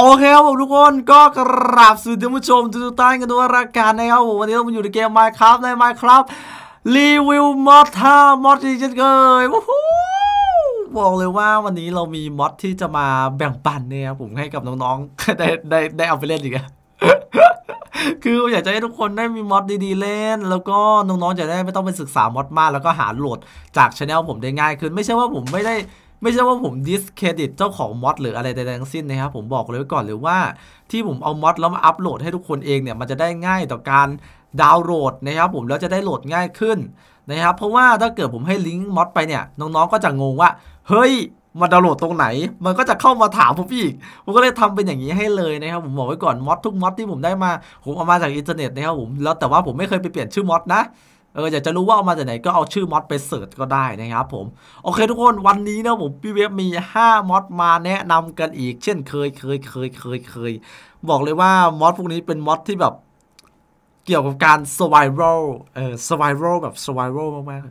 โอเคครับผมทุกคนก็กราบสวัสดีผู้ชมทุกท่านกันด้วยรายการนะครับผมวันนี้เรามาอยู่ในเกม Minecraft ใน Minecraft รีวิวมอดท่ามอดที่เช่นเคยวู้ฮูบอกเลยว่าวันนี้เรามีมอดที่จะมาแบ่งปันเนี่ยครับผมให้กับน้องๆได้ได้ได้เอาไปเล่นอีกคืออยากจะให้ทุกคนได้มีมอดดีๆเล่น แล้วก็น้องๆจะได้ไม่ต้องไปศึกษามอดมากแล้วก็หาโหลดจากช anel ผมได้ง่ายขึ้นไม่ใช่ว่าผมไม่ได้ ไม่ใช่ว่าผม discredit เจ้าของ mod หรืออะไรใดๆทั้งสิ้นนะครับผมบอกเลยไว้ก่อนเลยว่า ที่ผมเอา mod แล้วมาอัปโหลดให้ทุกคนเองเนี่ยมันจะได้ง่ายต่อการดาวน์โหลดนะครับผมแล้วจะได้โหลดง่ายขึ้นนะครับเพราะว่าถ้าเกิดผมให้ลิงก์ mod ไปเนี่ยน้องๆก็จะงงว่าเฮ้ยมาดาวน์โหลดตรงไหน มันก็จะเข้ามาถามผมอีก ผมก็เลยทำเป็นอย่างนี้ให้เลยนะครับ ผมบอกไว้ก่อน mod ทุก mod ที่ผมได้มา ผมเอามาจากอินเทอร์เน็ตนะครับผม แล้วแต่ว่าผมไม่เคยไปเปลี่ยนชื่อ mod นะ อออยากจะรู้ว่าเอามาจากไหนก็เอาชื่อมอดไปเสิร์ชก็ได้นะครับผม โอเคทุกคนวันนี้นะผมพี่เว็บมี 5มอดมาแนะนำกันอีก เช่นเคยเคยเคยเคยเคย บอกเลยว่ามอดพวกนี้เป็นมอดที่แบบเกี่ยวกับการ survival เออ survival แบบ survival มาก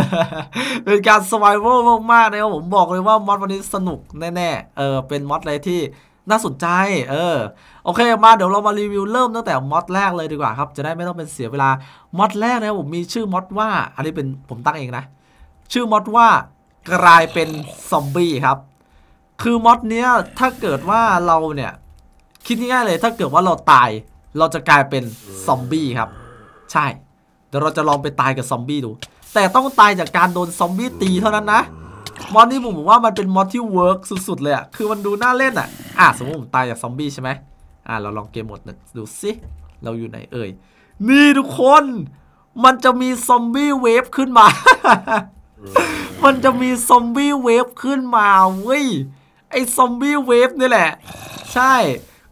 ๆ เป็นการ survival มากๆนะครับผมบอกเลยว่ามอดวันนี้สนุกแน่ๆ เออเป็นมอดอะไรที่ น่าสนใจ เออ โอเค มาเดี๋ยวเรามารีวิวเริ่มตั้งแต่มอดแรกเลยดีกว่าครับ จะได้ไม่ต้องเป็นเสียเวลาmod แรกนะผมมีชื่อ mod ว่า อันนี้เป็นผมตั้งเองนะ ชื่อ mod ว่ากลายเป็นซอมบี้ครับ คือ mod เนี้ยถ้าเกิดว่าเราเนี่ย คิดง่ายๆเลย ถ้าเกิดว่าเราตาย เราจะกลายเป็นซอมบี้ครับ ใช่ เดี๋ยวเราจะลองไปตายกับซอมบี้ดู แต่ต้องตายจากการโดนซอมบี้ตีเท่านั้นนะ mod นี้ผมบอกว่ามันเป็น mod ที่ work สุดๆเลยอะคือมันดูน่าเล่นอะ อะสมมติผมตายจากซอมบี้ใช่ไหมอะเราลอง game mode หนึ่งดูสิเราอยู่ไหนเอ่ย นี่ทุกคน มันจะมีซอมบี้เวฟขึ้นมา มันจะมีซอมบี้เวฟขึ้นมาเว้ย ไอซอมบี้เวฟนี่แหละ ใช่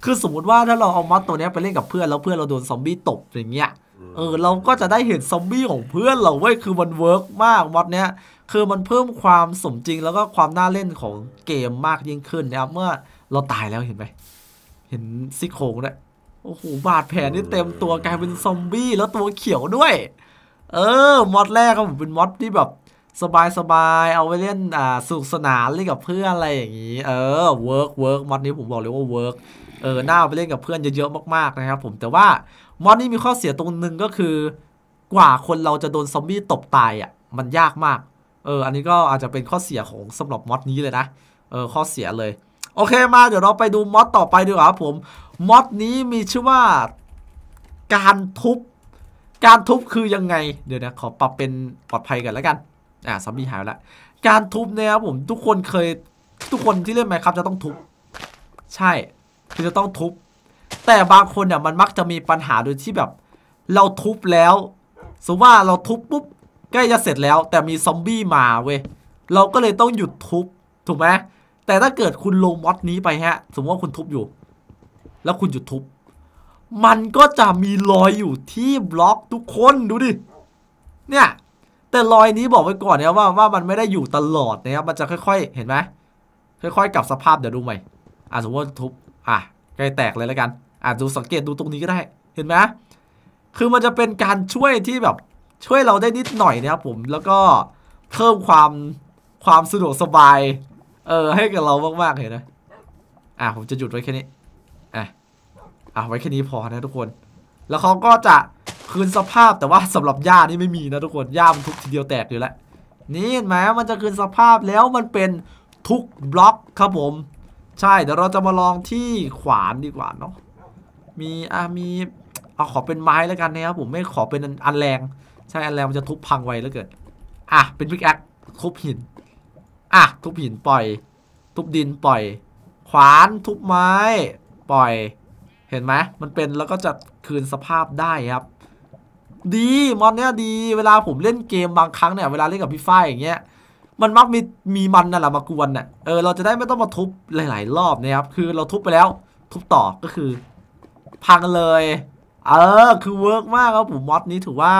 คือสมมติว่าถ้าเราเอา mod ตัวเนี้ยไปเล่นกับเพื่อนแล้วเพื่อนเราโดนซอมบี้ตบอย่างเงี้ย เออเราก็จะได้เห็นซอมบี้ของเพื่อนเราเว้ย คือมัน work มาก mod เนี้ย คือมันเพิ่มความสมจริงแล้วก็ความน่าเล่นของเกมมากยิ่งขึ้นนะครับ เมื่อ เราตายแล้วเห็นไหมเห็นซี่โครงด้วยโอ้โหบาดแผลนี่เต็มตัวกลายเป็นซอมบี้แล้วตัวเขียวด้วย เออ mod แรกครับผมเป็น mod ที่แบบสบายสบายๆเอาไว้เล่นอ่าสนุกสนานเล่นกับเพื่อนอะไรอย่างนี้ เออ work work mod นี้ผมบอกเลยว่า work เออน่าเอาไปเล่นกับเพื่อนเยอะๆมากๆนะครับผมแต่ว่า mod นี้มีข้อเสียตรงหนึ่งก็คือกว่าคนเราจะโดนซอมบี้ตบตายอะมันยากมาก เออ อันนี้ก็อาจจะเป็นข้อเสียของสำหรับมอดนี้เลยนะ เออ ข้อเสียเลย โอเคมาเดี๋ยวเราไปดูมอดต่อไปดีกว่าครับผมมอดนี้มีชื่อว่าการทุบ การทุบคือยังไง เดี๋ยวนะขอปรับเป็นปลอดภัยกันแล้วกันอ่าซอมบี้หายแล้วการทุบเนี่ยครับผมทุกคนเคยทุกคนที่เล่นไหมครับจะต้องทุบ ใช่คือจะต้องทุบ แต่บางคนเนี่ยมันมักจะมีปัญหาโดยที่แบบ เราทุบแล้วสมมติว่าเราทุบปุ๊บใกล้จะเสร็จแล้ว แต่มีซอมบี้มาเว้ยเราก็เลยต้องหยุดทุบถูกไหม แต่ถ้าเกิดคุณลงมอดนี้ไปฮะ สมมติว่าคุณทุบอยู่ แล้วคุณหยุดทุบ มันก็จะมีรอยอยู่ที่บล็อกทุกคนดูดิ เนี่ย แต่รอยนี้บอกไว้ก่อนนะว่าว่ามันไม่ได้อยู่ตลอดนะครับ มันจะค่อย ๆ เห็นไหมค่อยๆกลับสภาพเดี๋ยวดูใหม่ อะสมมติว่าทุบ อะใกล้แตกเลยแล้วกัน อะดูสังเกตดูตรงนี้ก็ได้ เห็นไหมคือมันจะเป็นการช่วยที่แบบช่วยเราได้นิดหน่อยนะครับผม แล้วก็เพิ่มความความสะดวกสบาย เออให้กับเรามากๆเห็นไหมอะผมจะหยุดไว้แค่นี้ อะอะไว้แค่นี้พอนะทุกคน แล้วเขาก็จะคืนสภาพแต่ว่าสำหรับหญ้านี่ไม่มีนะทุกคนหญ้ามันทุกทีเดียวแตกอยู่แล้วนี่เห็นไหมมันจะคืนสภาพแล้วมันเป็นทุกบล็อกครับผม ใช่เดี๋ยวเราจะมาลองที่ขวานดีกว่าเนาะมีอะมีเอาขอเป็นไม้แล้วกันนะครับผมไม่ขอเป็นอันแรง ใช่อันแรงมันจะทุบพังไวแล้วเกิดอะเป็นพิกแอคทุบหิน อะ ทุบหินปล่อย ทุบดินปล่อย ขวานทุบไม้ ปล่อย เห็นไหมมันเป็นแล้วก็จะคืนสภาพได้ครับ ดีมอนเนี้ยดีเวลาผมเล่นเกมบางครั้งเนี่ยเวลาเล่นกับพี่ฝ้ายอย่างเงี้ยมันมักมีมีมันน่ะแหละมากวนน่ะเออเราจะได้ไม่ต้องมาทุบหลาย ๆ รอบนะครับคือเราทุบไปแล้ว ทุบต่อก็คือ พังเลย เออ คือ work มากครับผม mod นี้ถือว่า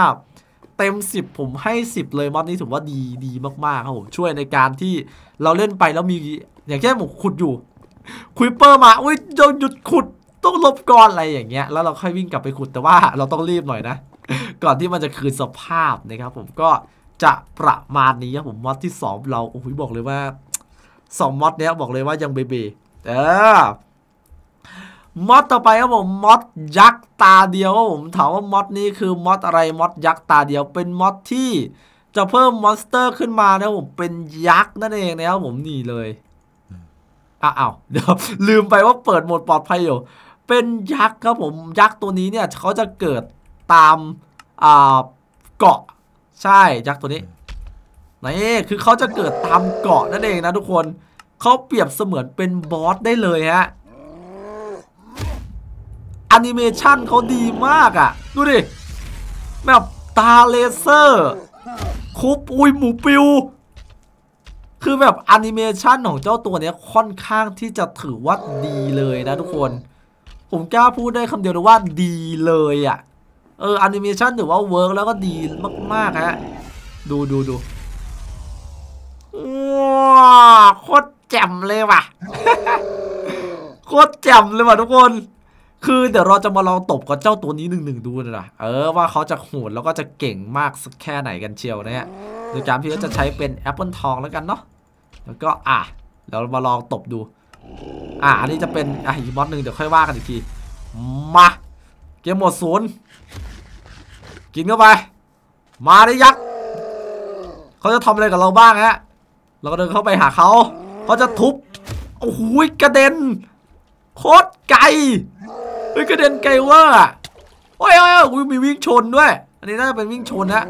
เต็ม 10 ผมให้ 10 เลย mod นี้ถือว่าดีดีมากๆครับผมช่วยในการที่เราเล่นไปแล้วมีอย่างเช่นผมขุดอยู่ creeper มาอุ้ยเราหยุดขุดต้องหลบก่อนอะไรอย่างเงี้ยแล้วเราค่อยวิ่งกลับไปขุดแต่ว่าเราต้องรีบหน่อยนะ ก่อนที่มันจะคืนสภาพนะครับผมก็จะประมาณนี้ครับผม mod ที่ 2 เราโอ้โหบอกเลยว่า 2 mod เนี้ยบอกเลยว่ายังเบเบเออ mod ต่อไปครับผม mod ยักษ์ตาเดียวครับผมถามว่า mod นี้คือ mod อะไร mod ยักษ์ตาเดียวเป็น mod ที่จะเพิ่ม monster ขึ้นมานะครับผมเป็นยักษ์นั่นเองนะครับผมนี่เลยอ้าวเดี๋ยวลืมไปว่าเปิดโหมดปลอดภัยอยู่เป็นยักษ์ครับผมยักษ์ตัวนี้เนี่ยเขาจะเกิดตามอ่าเกาะใช่ยักษ์ตัวนี้นี่คือเขาจะเกิดตามเกาะนั่นเองนะทุกคนเขาเปรียบเสมือนเป็นบอสได้เลยฮะแอนิเมชันเขาดีมากอะ่ะ ดูดิ แบบตาเลเซอร์ คุบอุยหมูปิว คือแบบแอนิเมชันของเจ้าตัวเนี้ยค่อนข้างที่จะถือว่าดีเลยนะทุกคน ผมกล้าพูดได้คำเดียวเลยว่าดีเลยอะ่ะ เออแอนิเมชันถือว่า work แล้วก็ดีมากๆฮะ ดูดูดูว้าโคตรแจ่มเลยว่ะ โคตรแจ่มเลยว่ะทุกคน คือเดี๋ยวเราจะมาลองตบกับเจ้าตัวนี้หนึ่งหนึ่งดูนะเออว่าเขาจะโหดแล้วก็จะเก่งมากสักแค่ไหนกันเชียวนะฮะโดยการพี่ก็จะใช้เป็นแอปเปิลทองแล้วกันเนาะแล้วก็อะเดี๋ยวเรามาลองตบดู อะอันนี้จะเป็นอะอีกมอดหนึ่งเดี๋ยวค่อยว่ากันอีกทีมาเกมหมดศูนย์กินเข้าไป มาได้ยักษ์เขาจะทำอะไรกับเราบ้างฮะเราก็เดินเข้าไปหาเขาเขาจะทุบโอ้โหกระเด็นโคตรไกล เฮ้ยกระเด็นไกลว่า โอ้ยโอ้ยโอ้ยมีวิ่งชนด้วย อันนี้น่าจะเป็นวิ่งชนนะ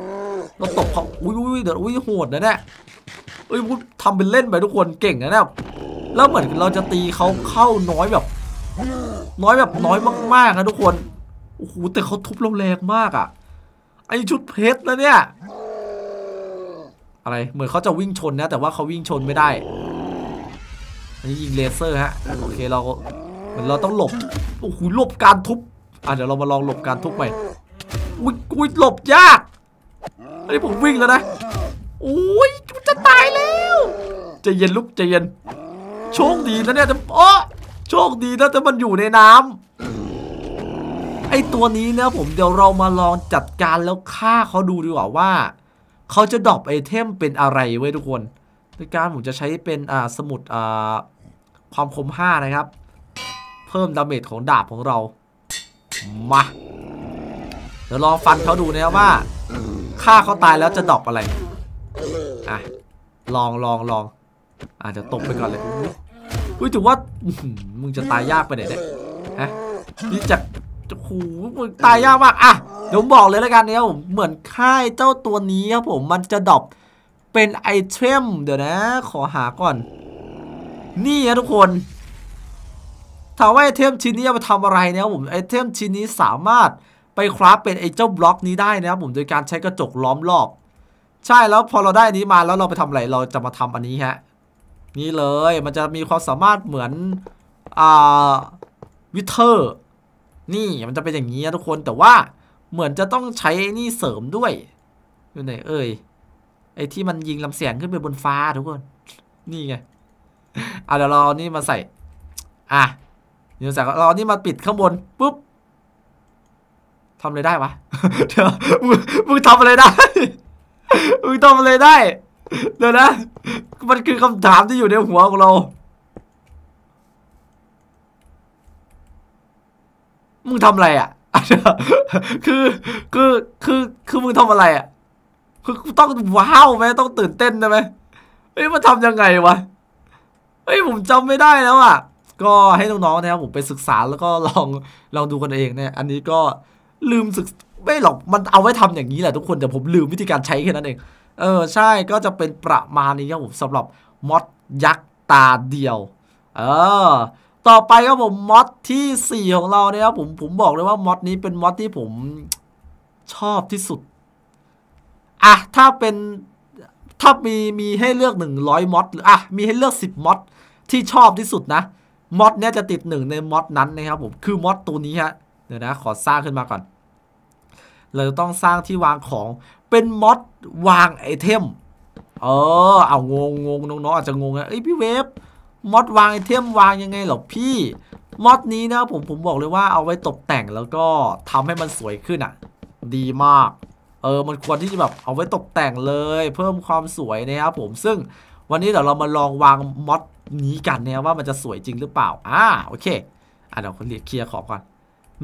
เราตบเขาอุ้ยอุ้ยเดี๋ยวอุ้ยโหดนะเนี่ยเอ้ยพูดทำเป็นเล่นไปทุกคนเก่งนะเนี่ยแล้วเหมือนเราจะตีเขาเข้าน้อยแบบ น้อยแบบน้อยมากๆนะทุกคนโอ้โหแต่เขาทุบเราแรงมากอะไอชุดเพชรนะเนี่ยอะไรเหมือนเขาจะวิ่งชนนะ แต่ว่าเขาวิ่งชนไม่ได้อันนี้ยิงเลเซอร์ฮะโอเคเรา เหมือนเราต้องหลบโอ้โหหลบการทุบอะเดี๋ยวเรามาลองหลบการทุบใหม่อุ้ยอุ้ยหลบยากอันนี้ผมวิ่งแล้วนะโอ้ยจะตายแล้วใจเย็นลุกใจเย็นโชคดีนะเนี่ยจะโอ้โชคดีนะแต่มันอยู่ในน้ำไอตัวนี้เนี่ยผมเดี๋ยวเรามาลองจัดการแล้วฆ่าเขาดูดีกว่าว่าเขาจะ drop item เป็นอะไรเว้ยทุกคนโดยการผมจะใช้เป็นอ่าสมุดอ่าความคม5นะครับ เพิ่ม damage ของดาบของเรา มาเดี๋ยวลองฟันเขาดูนะครับว่าฆ่าเขาตายแล้วจะ drop อะไรอะลองลองลองอะเดี๋ยวตบไปก่อนเลยอุ้ยถือว่ามึงจะตายยากไปไหนเนี่ยฮะนี่จะโอ้โหมึงตายยากมากอะเดี๋ยวผมบอกเลยแล้วกันเนี่ยผมเหมือนฆ่าไอ้เจ้าตัวนี้ครับผมมันจะ dropเป็น item เดี๋ยวนะ ขอหาก่อน นี่นะทุกคน ถามว่า item ชิ้นนี้เอาไปทำอะไรนะครับผม item ชิ้นนี้สามารถไป craft เป็นไอเจ้าบล็อกนี้ได้นะครับผมโดยการใช้กระจกล้อมรอบ ใช่แล้วพอเราได้อันนี้มาแล้วเราไปทำอะไรเราจะมาทำอันนี้ฮะนี่เลยมันจะมีความสามารถเหมือนอ่า wither นี่มันจะเป็นอย่างนี้นะทุกคนแต่ว่าเหมือนจะต้องใช้นี่เสริมด้วยอยู่ไหนเอ่ยไอ้ที่มันยิงลำแสงขึ้นไปบนฟ้าทุกคน นี่ไงอะเดี๋ยวเรอานี่มาใส่ อะ เดี๋ยวใส่เรานี่มาปิดข้างบนปุ๊บทำอะไรได้วะเดี๋ยวมึงทำอะไรได้มึงทำอะไรได้เดี๋ยวนะ มันคือคำถามที่อยู่ในหัวของเรา มึงทำอะไรอะ คือ คือ คือ คือมึงทำอะไรอะ คือต้องว้าวไหมต้องตื่นเต้นไหมเฮ้ยมันทำยังไงวะ เฮ้ยผมจำไม่ได้แล้วอะ ก็ให้น้องๆนะครับผมไปศึกษาแล้วก็ลองลองดูกันเองเนี่ยอันนี้ก็ลืมศึกไม่หรอกมันเอาไว้ทำอย่างนี้แหละทุกคนแต่ผมลืมวิธีการใช้แค่นั้นเองเออใช่ก็จะเป็นประมาณนี้ครับผมสำหรับมอดยักษ์ตาเดียว เออ ต่อไปครับผมมอดที่ 4 ของเราเนี่ยครับผมผมบอกเลยว่ามอดนี้เป็นมอดที่ผมชอบที่สุดอะถ้าเป็นถ้ามีมีให้เลือก 100มอดหรืออะมีให้เลือก 10มอดที่ชอบที่สุดนะ มอดเนี้ยจะติดหนึ่งในมอดนั้นนะครับผมคือมอดตัวนี้ฮะเดี๋ยวนะขอสร้างขึ้นมาก่อน เราจะต้องสร้างที่วางของเป็นมอดวางไอเทมเออเอางงงงน้องๆอาจจะงงนะเอ้ยพี่เวฟมอดวางไอเทมวางยังไงหรอพี่มอดนี้นะผมผมบอกเลยว่าเอาไว้ตกแต่งแล้วก็ทำให้มันสวยขึ้นอะ ดีมาก เออมันควรที่จะแบบเอาไว้ตกแต่งเลย เพิ่มความสวยนะครับผมซึ่งวันนี้เดี๋ยวเรามาลองวางมอด นี้กันนี่ว่ามันจะสวยจริงหรือเปล่า อ่า โอเค อะเดี๋ยวคนเรียกเคลียร์ขอบก่อน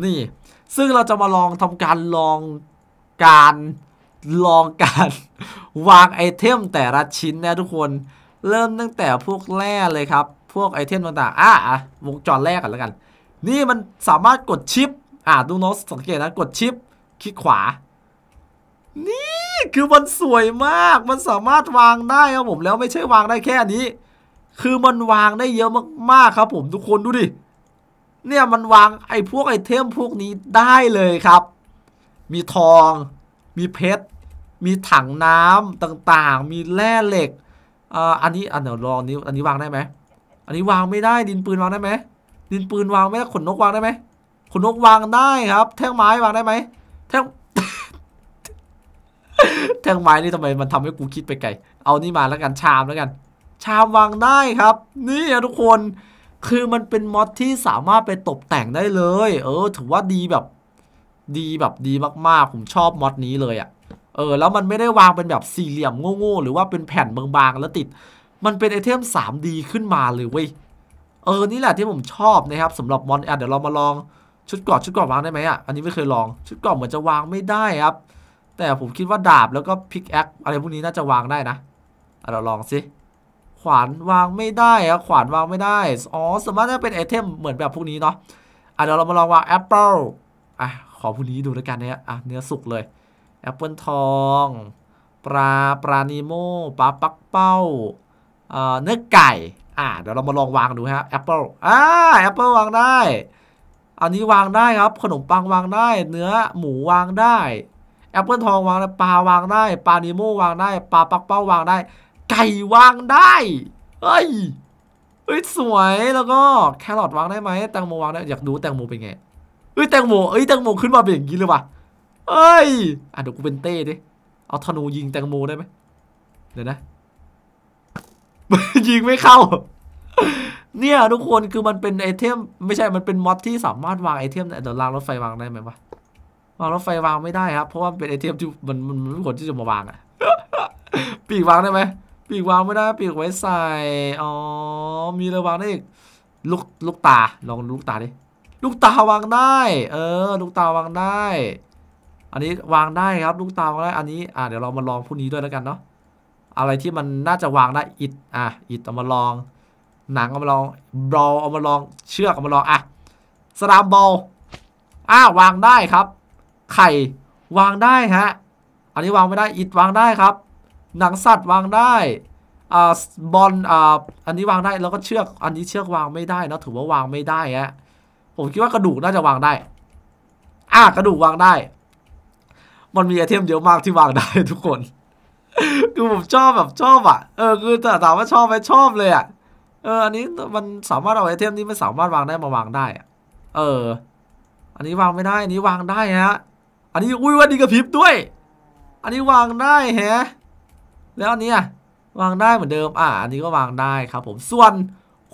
นี่ ซึ่งเราจะมาลองทำการลองการลองการวางไอเทมแต่ละชิ้นนะทุกคน เริ่มตั้งแต่พวกแร่เลยครับ พวกไอเทมต่างๆ อะอะวงจรแรกกันแล้วกัน นี่มันสามารถกดชิป อะดูน้องสังเกตนะกดชิปคลิกขวา นี่คือมันสวยมาก มันสามารถวางได้ครับผมแล้วไม่ใช่วางได้แค่นี้ คือมันวางได้เยอะมากๆครับ ผมทุกคนดูดิ เนี่ยมันวางไอ้พวกไอเทมพวกนี้ได้เลยครับ มีทอง มีเพชร มีถังน้ำต่างๆ มีแร่เหล็กอันนี้อันเดี๋ยวลองนี้อันนี้วางได้ไหม อันนี้วางไม่ได้ดินปืนวางได้ไหม ดินปืนวางไม่ได้ขนนกวางได้ไหมขนนกวางได้ครับ แท่งไม้วางได้ไหมแท่งแท่งไม้นี่ทำไมมันทำให้กูคิดไปไกล เอานี่มาแล้วกันชามแล้วกัน ชามวางได้ครับ นี่อะทุกคนคือมันเป็น mod ที่สามารถไปตกแต่งได้เลย เออ ถือว่าดีแบบดีแบบดีมากๆ ผมชอบ mod นี้เลยอะ่ะ เออ แล้วมันไม่ได้วางเป็นแบบสี่เหลี่ยมโง่ๆ หรือว่าเป็นแผ่นบางๆ แล้วติด มันเป็นไอเทม 3D ขึ้นมาเลยเว้ย เออ นี่แหละที่ผมชอบนะครับสำหรับ mod อะเดี๋ยวเรามาลองชุดเกราะชุดเกราะวางได้ไหมอะ อันนี้ไม่เคยลอง ชุดเกราะเหมือนจะวางไม่ได้ครับ แต่ผมคิดว่าดาบแล้วก็ pickaxe อะไรพวกนี้น่าจะวางได้นะอะเราลองสิ ขวานวางไม่ได้อะขวานวางไม่ได้ อ๋อสามารถจะเป็น item เหมือนแบบพวกนี้เนาะอะเดี๋ยวเรามาลองวางแอปเปิลอะขอพวกนี้ดูแล้วกันเนี่ยอะเนื้อสุกเลยแอปเปิลทอง ปลาปลานีโมปลาปักเป้าเอ่อเนื้อไก่ อะเดี๋ยวเรามาลองวางดูฮะแอปเปิลอ่าแอปเปิลวางได้ อันนี้วางได้ครับ ขนมปังวางได้ เนื้อหมูวางได้แอปเปิลทองวางได้ปลาวางได้ปลานีโมวางได้ปลาปักเป้าวางได้ ไก่วางได้เฮ้ยเฮ้ยสวยแล้วก็แครอทวางได้ไหมแตงโมวางได้อยากดูแตงโมเป็นไงเฮ้ยแตงโมเอ้ยแตงโมขึ้นมาเป็นอย่างนี้เลยว่ะเอ้ยอะเดี๋ยวกูเป็นเต้ดิเอาธนูยิงแตงโมได้ไหมเดี๋ยวนะ ยิงไม่เข้า เนี่ยทุกคนคือมันเป็นไอเทมไม่ใช่มันเป็น mod ที่สามารถวางไอเทมเดี๋ยวรางรถไฟวางได้ไหมวะวางรถไฟวางไม่ได้ครับเพราะว่าเป็นไอเทมที่มันมันมันไม่ควรที่จะมาวางอะปีกวางได้ไหม ปีกวางไม่ได้ปีกไว้ใส่ อ๋อ มีอะไรวางได้อีก ลูกลูกตา ลองลูกตาดิ ลูกตาวางได้ เออ ลูกตาวางได้ อันนี้วางได้ครับ ลูกตาวางได้ อันนี้ อะเดี๋ยวเรามาลองพวกนี้ด้วยแล้วกันเนาะ อะไรที่มันน่าจะวางได้ อิด อะ อิดเอามาลอง หนังเอามาลอง บอลเอามาลอง เชือกเอามาลอง อะสลามบอล อะวางได้ครับ ไข่วางได้ฮะ อันนี้วางไม่ได้ อิดวางได้ครับ หนังสัตว์วางได้อ่าบอลอ่าอันนี้วางได้แล้วก็เชือกอันนี้เชือกวางไม่ได้นะถือว่าวางไม่ได้ฮะผมคิดว่ากระดูกน่าจะวางได้ อะกระดูกวางได้ มันมีไอเทมเยอะมากที่วางได้ทุกคน คือผมชอบแบบชอบอะเออคือแต่ถามว่าชอบไหมชอบเลยอะเอออันนี้มันสามารถเอาไอเทมที่ไม่สามารถวางได้มาวางได้อะเออ อันนี้วางไม่ได้ อันนี้วางได้ฮะ อันนี้อุ้ยวันดีกระพริบด้วย อันนี้วางได้แฮะ แล้วอันนี้วางได้เหมือนเดิม อ่า อันนี้ก็วางได้ครับ ผม ส่วน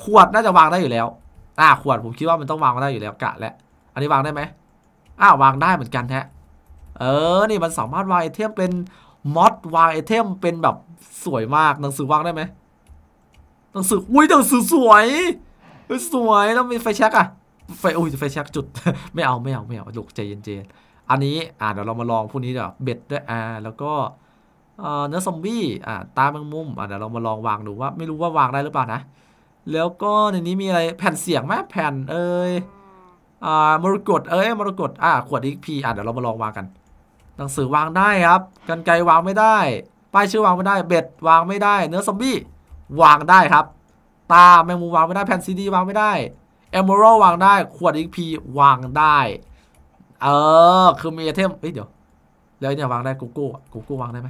ขวดน่าจะวางได้อยู่แล้ว อ่า ขวดผมคิดว่ามันต้องวางได้อยู่แล้วกะแล้วอันนี้วางได้ไหมอ่าวางได้เหมือนกันแฮะ เออ นี่มันสามารถวางไอเทมเป็น mod วางไอเทมเป็นแบบสวยมากหนังสือวางได้ไหมหนังสือ อุ้ยหนังสือสวยเฮ้ยสวยแล้วมีไฟแช็กอะไฟอุ้ยไฟแช็กจุด ไม่เอาไม่เอาไม่เอาลูกใจเย็นๆอันนี้ อ่าเดี๋ยวเรามาลองพวกนี้เดี๋ยวเบ็ดด้วยอ่าแล้วก็ เนื้อซอมบี้อ่าตาแมงมุมอ่าเดี๋ยวเรามาลองวางดูว่า ไม่รู้ว่าวางได้หรือเปล่านะ แล้วก็ในนี้มีอะไรแผ่นเสียงไหมแผ่นเอ้ยอ่ามรกตเอ้ยมรกตอ่าขวดอีกพีอ่าเดี๋ยวเรามาลองวางกัน หนังสือวางได้ครับกรรไกรวางไม่ได้ ป้ายชื่อวางไม่ได้ เบ็ดวางไม่ได้ เนื้อซอมบี้วางได้ครับ ตาแมงมุมวางไม่ได้แผ่นซีดีวางไม่ได้ emerald วางได้ ขวด EXP วางได้ เออ คือมีไอเทมเอ้ยเดี๋ยว แล้วเนี่ยวางได้กูโก้กูโก้วางได้ไหม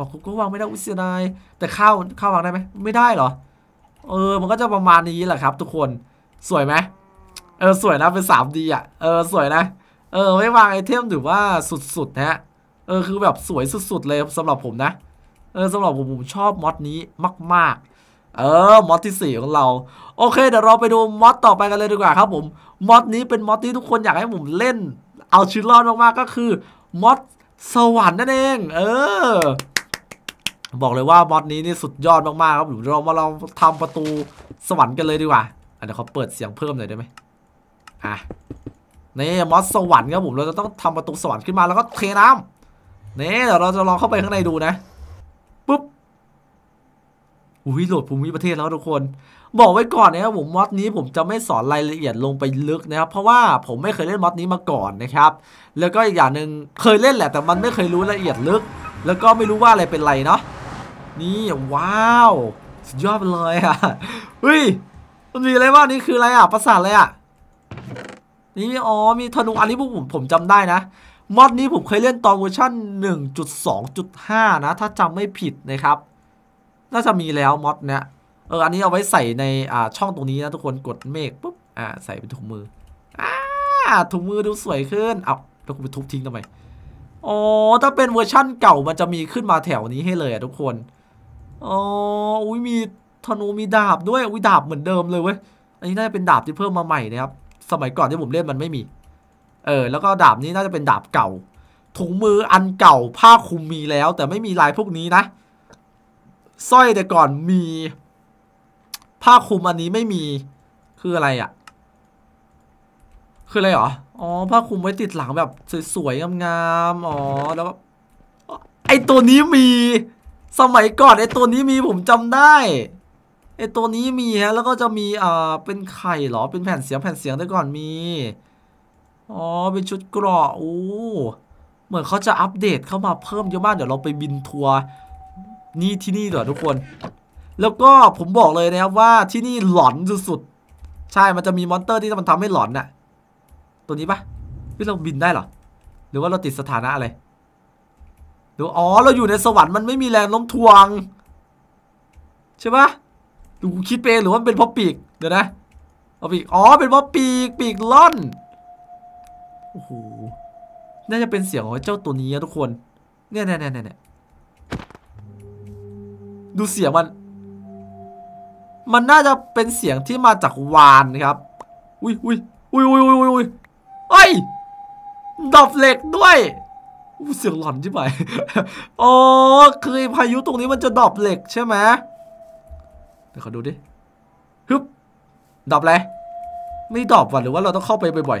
บอกกูก้วางไม่ได้อุ๊ยเสียดายแต่ข้าวข้าววางได้ไหมไม่ได้เหรอ เออ มันก็จะประมาณนี้แหละครับ ทุกคนสวยไหมเออสวยนะเป็น 3D อะเออสวยนะ เออไม่วางไอเทมถือว่าสุดๆนะฮะเออคือแบบสวยสุด ๆ เลยสำหรับผมนะเออสำหรับผมผมชอบมอดนี้มาก ๆ เออมอดที่ 4 ของเรา โอเค เดี๋ยวเราไปดูมอดต่อไปกันเลยดีกว่าครับผมมอดนี้เป็นมอดที่ทุกคนอยากให้ผมเล่น เอาชีวิตรอดมากๆก็คือมอดสวรรค์นั่นเอง เออ บอกเลยว่ามอดนี้นี่สุดยอดมากๆครับเดี๋ยวเรามาลองทำประตูสวรรค์กันเลยดีกว่าเดี๋ยวเขาเปิดเสียงเพิ่มหน่อยได้ไหมอะนี่มอสสวรรค์ครับผมเราจะต้องทำประตูสวรรค์ขึ้นมาแล้วก็เทน้ำนี่เดี๋ยวเราจะลองเข้าไปข้างในดูนะปุ๊บอุ้ยโหลดภูมิประเทศแล้วทุกคน บอกไว้ก่อนนะครับผมมอดนี้ผมจะไม่สอนรายละเอียดลงไปลึกนะครับ เพราะว่าผมไม่เคยเล่นมอดนี้มาก่อนนะครับ แล้วก็อีกอย่างหนึ่งเคยเล่นแหละแต่มันไม่เคยรู้รายละเอียดลึก แล้วก็ไม่รู้ว่าอะไรเป็นไรเนาะ นี่ว้าวสุดยอดไปเลยอะเฮ้ยมันมีอะไรบ้างนี่คืออะไรอะประสาทอะไรอะนี่อ๋อมีธนูอันนี้พวกผมผมจำได้นะมอดนี้ผมเคยเล่นตอนเวอร์ชัน1.2.5 นะ ถ้าจำไม่ผิดนะครับ น่าจะมีแล้วมอดเนี้ยเอออันนี้เอาไว้ใส่ในอ่าช่องตรงนี้นะทุกคนกดเมฆปุ๊บอ่าใส่เป็นถุงมืออ่าถุงมือดูสวยขึ้นเอาแล้วกูไปทุบทิ้งทำไมอ๋อถ้าเป็นเวอร์ชั่นเก่ามันจะมีขึ้นมาแถวนี้ให้เลยอะทุกคน อ๋ออุ้ยมีธนูมีดาบด้วยอุ้ยดาบเหมือนเดิมเลยเว้ยอันนี้น่าจะเป็นดาบที่เพิ่มมาใหม่นะครับสมัยก่อนที่ผมเล่นมันไม่มี เออ แล้วก็ดาบนี้น่าจะเป็นดาบเก่า ถุงมืออันเก่าผ้าคลุมมีแล้ว แต่ไม่มีลายพวกนี้นะสร้อยแต่ก่อนมี ผ้าคลุมอันนี้ไม่มีคืออะไรอะ่ะ คืออะไรหรออ๋อผ้าคลุมไว้ติดหลังแบบสวยๆงามๆอ๋อแล้วก็ไอตัวนี้มี สมัยก่อนไอตัวนี้มีผมจำได้ไอตัวนี้มีฮะแล้วก็จะมีอ่าเป็นไข่เหรอเป็นแผ่นเสียงแผ่นเสียงแต่ก่อนมีอ๋อเป็นชุดเกราะโอ้เหมือนเขาจะอัปเดตเข้ามาเพิ่มเยอะมากเดี๋ยวเราไปบินทัวร์นี่ที่นี่เดี๋ยวทุกคน แล้วก็ผมบอกเลยนะครับว่าที่นี่หลอนสุดๆใช่มันจะมี monster ที่มันทำให้หลอนน่ะตัวนี้ปะที่เราบินได้เหรอหรือว่าเราติดสถานะอะไร หรืออ๋อเราอยู่ในสวรรค์มันไม่มีแรงโน้มถ่วง ใช่ปะดูคิดเองหรือว่าเป็นเพราะปีกเดี๋ยวนะเอาปีกอ๋อเป็นเพราะปีกปีกร่อนโอ้โหน่าจะเป็นเสียงของเจ้าตัวนี้นะทุกคนเนี่ยเนี่ยเนี่ยเนี่ยดูเสียงมัน มันน่าจะเป็นเสียงที่มาจากวานครับ อุ้ยอุ้ยอุ้ยอุ้ยอุ้ยอุ้ยเฮ้ยดอบเหล็กด้วย อู้เสียงหลอนใช่ไหมอ๋อคือพายุตรงนี้มันจะดอบเหล็กใช่ไหมเดี๋ยวขอดูดิฮึบดอบอะไรไม่ดอบว่ะหรือว่าเราต้องเข้าไปบ่อย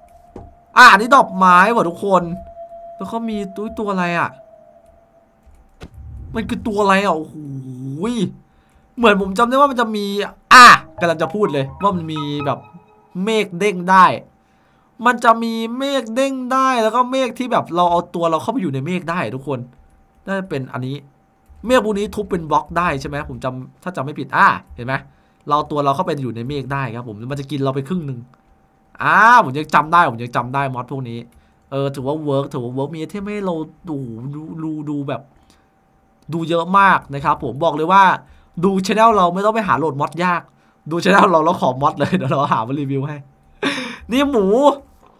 ๆอ่านี่ดอบไม้ว่ะทุกคน แล้วเขามีตัวตัวอะไรอะ มันคือตัวอะไรอะโอ้โหเหมือนผมจำได้ว่ามันจะมี อะกำลังจะพูดเลยว่ามันมีแบบเมฆเด้งได้ มันจะมีเมฆเด้งได้แล้วก็เมฆที่แบบเราเอาตัวเราเข้าไปอยู่ในเมฆได้ทุกคนน่าจะเป็นอันนี้เมฆพวกนี้ทุบเป็นบล็อกได้ใช่ไหมผมจำถ้าจำไม่ผิดอะเห็นไหมเราตัวเราเข้าไปอยู่ในเมฆได้ครับผมมันจะกินเราไปครึ่งหนึ่งอ่าผมยังจำได้ผมยังจำได้ mod พวกนี้เออถือว่า work ถือว่า work มีไอเทมให้เราดูดูดูดูแบบ ดูเยอะมากนะครับผมบอกเลยว่าดู channel เราไม่ต้องไปหาโหลด mod ยาก ดู channel เราเราขอ mod เลยเดี๋ยวเราหามารีวิวให้ นี่หมู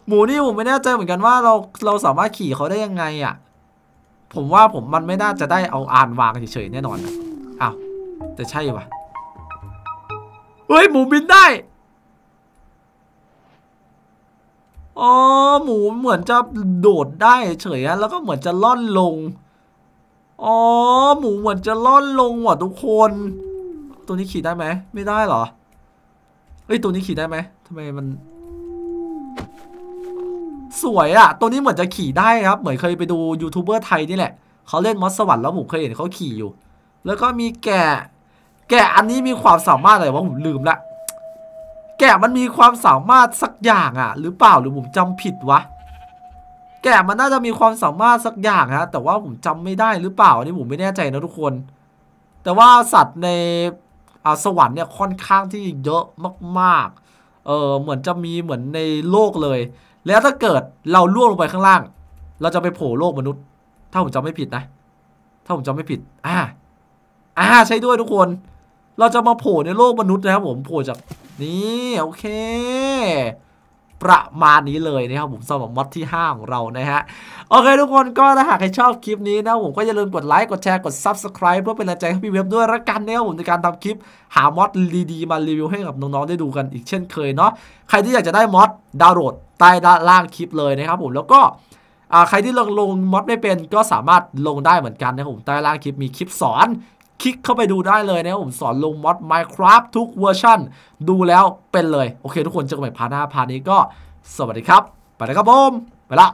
หมูนี่ผมไม่แน่ใจเหมือนกันว่าเราเราสามารถขี่เขาได้ยังไงอะ ผมว่าผมมันไม่น่าจะได้เอาอานวางเฉยๆแน่นอนนะอ้าวแต่ใช่ปะเฮ้ยหมูบินได้อ๋อหมูเหมือนจะโดดได้เฉยๆแล้วก็เหมือนจะล่อนลงอ๋อหมูเหมือนจะล่อนลงว่ะทุกคน ตัวนี้ขี่ได้ไหมไม่ได้เหรอเฮ้ยตัวนี้ขี่ได้ไหมทำไมมัน สวยอะตัวนี้เหมือนจะขี่ได้ครับ เหมือนเคยไปดูยูทูบเบอร์ไทยนี่แหละ เขาเล่นมอสสวรรค์แล้วผมเคยเห็นเขาขี่อยู่ แล้วก็มีแกะ แกะอันนี้มีความสามารถอะไรวะผมลืมละ แกะมันมีความสามารถสักอย่างอะหรือเปล่าหรือผมจำผิดวะ แกะมันน่าจะมีความสามารถสักอย่างฮะ แต่ว่าผมจำไม่ได้หรือเปล่าอันนี้ผมไม่แน่ใจนะทุกคน แต่ว่าสัตว์ในอาสวรรค์เนี่ยค่อนข้างที่เยอะมากๆ เออเหมือนจะมีเหมือนในโลกเลย แล้วถ้าเกิดเราล่วงลงไปข้างล่าง เราจะไปโผล่โลกมนุษย์ ถ้าผมจำไม่ผิดนะ ถ้าผมจำไม่ผิด อ่า อ่าใช่ด้วยทุกคน เราจะมาโผล่ในโลกมนุษย์นะครับผม โผล่จากนี่โอเค ประมาณนี้เลยนะครับผมสำหรับมอดที่ 5 ของเรานะฮะ โอเคทุกคนก็ถ้าหากใครชอบคลิปนี้นะผมก็อย่าลืมกดไลค์ กดแชร์ กด Subscribe เพื่อเป็นกำลังใจให้พี่เว็บด้วยละกันนะครับผมในการทำคลิปหามอดดีๆมารีวิวให้กับน้องๆได้ดูกันอีกเช่นเคยเนาะใครที่อยากจะได้ mod ดาวน์โหลดใต้ด้านล่างคลิปเลยนะครับผมแล้วก็ใครที่ลงลง mod ไม่เป็นก็สามารถลงได้เหมือนกันนะครับผมใต้ล่างคลิปมีคลิปสอน คลิกเข้าไปดูได้เลยนะครับผมสอนลงมอด Minecraft ทุกเวอร์ชันดูแล้วเป็นเลย โอเคทุกคนเจอกันใหม่ part หน้า part นี้ก็ สวัสดีครับ ไปแล้วครับผม ไปละ